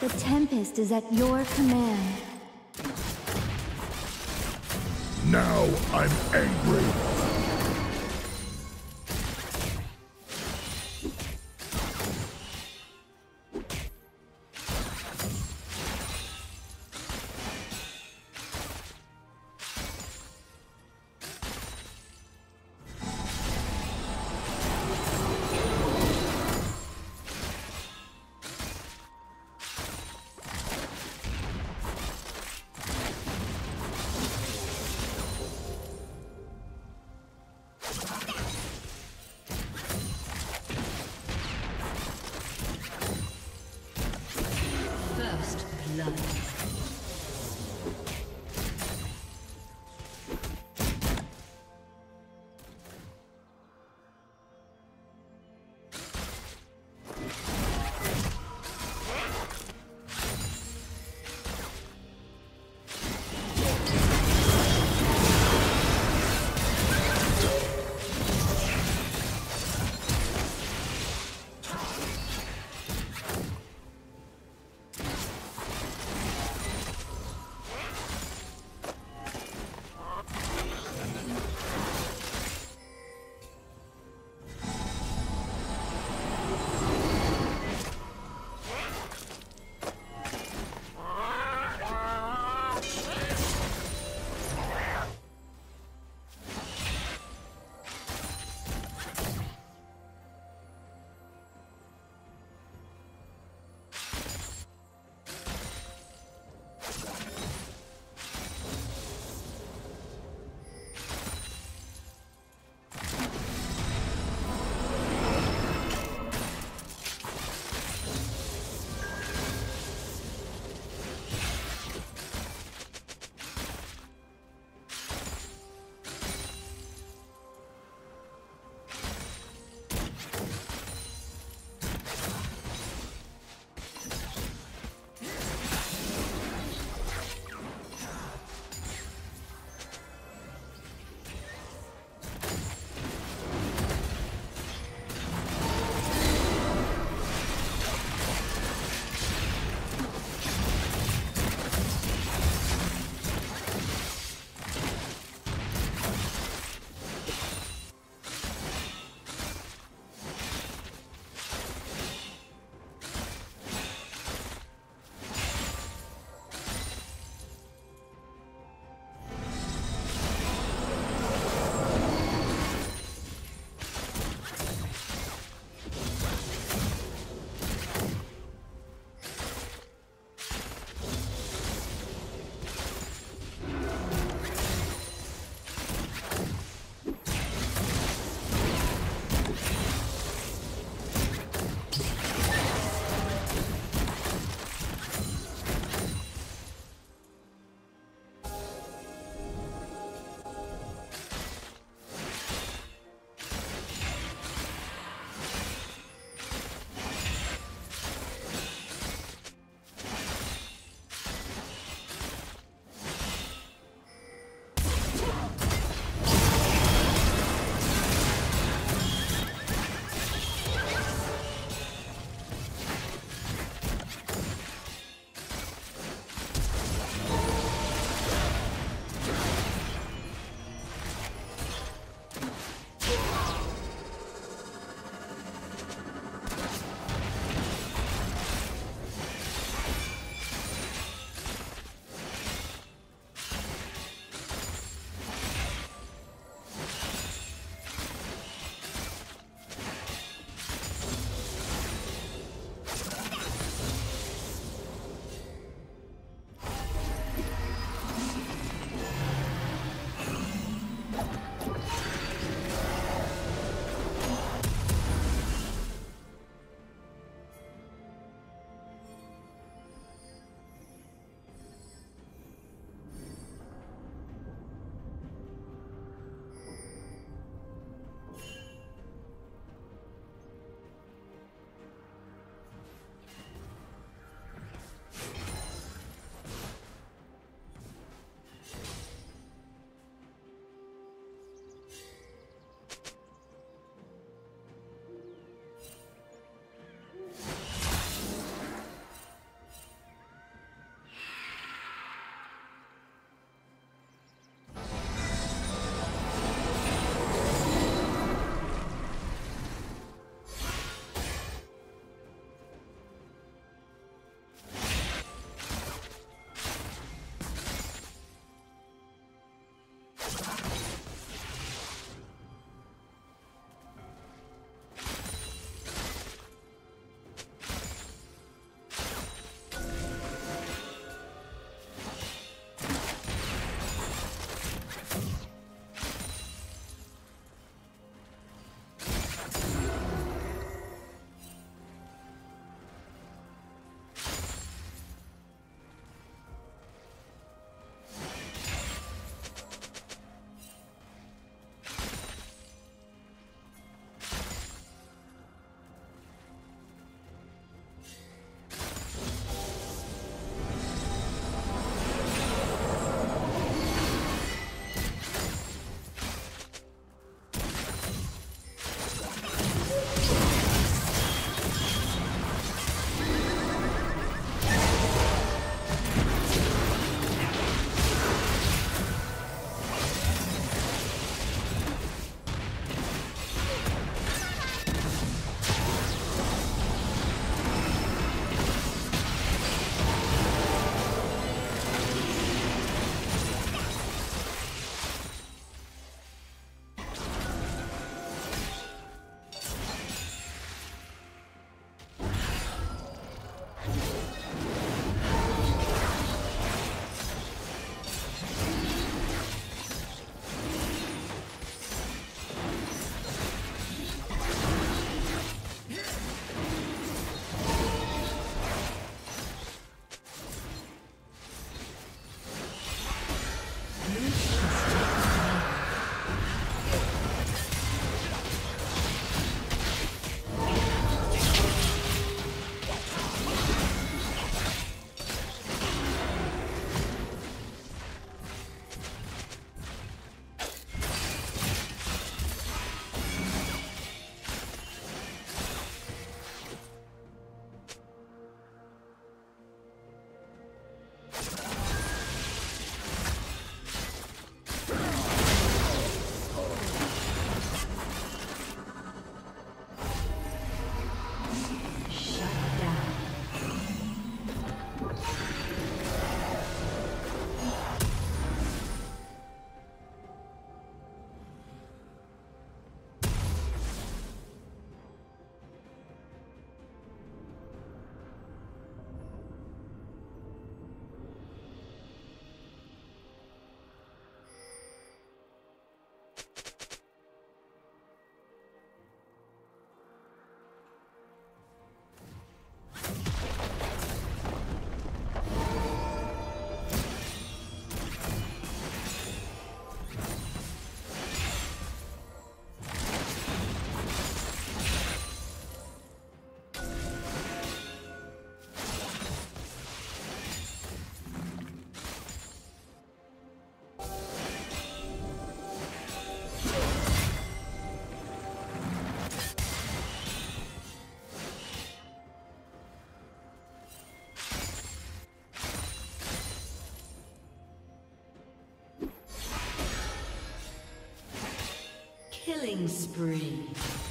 The Tempest is at your command. Now I'm angry. Killing spree.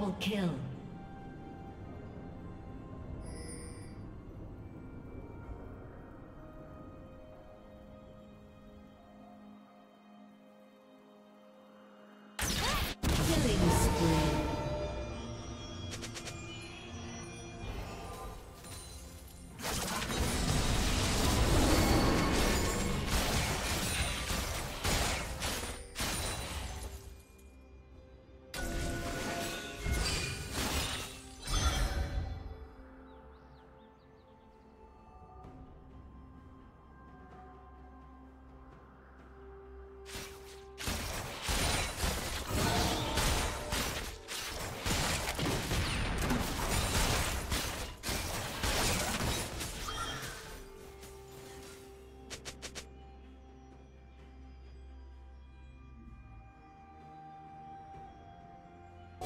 Double kill.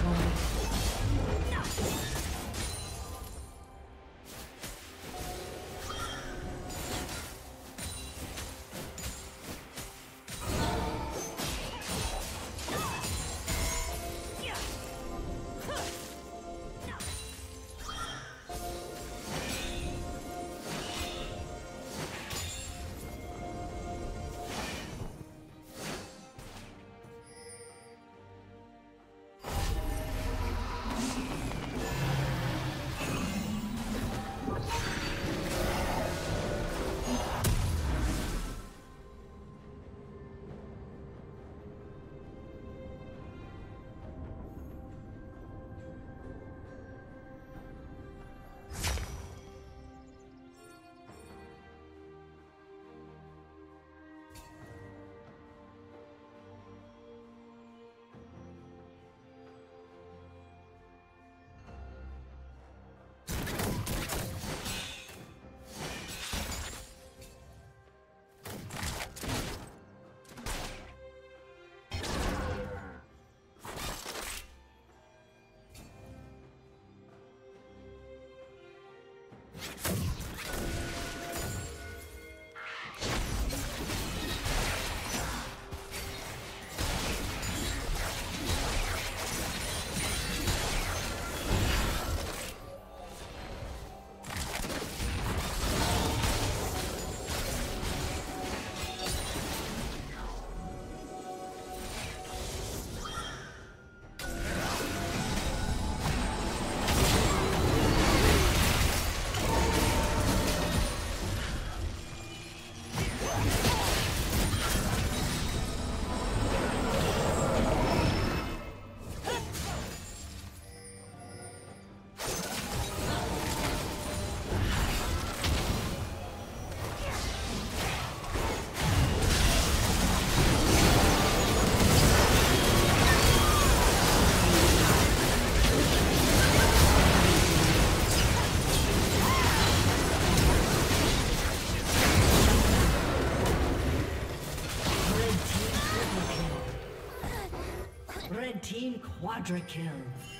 destroyed. Quadra kill.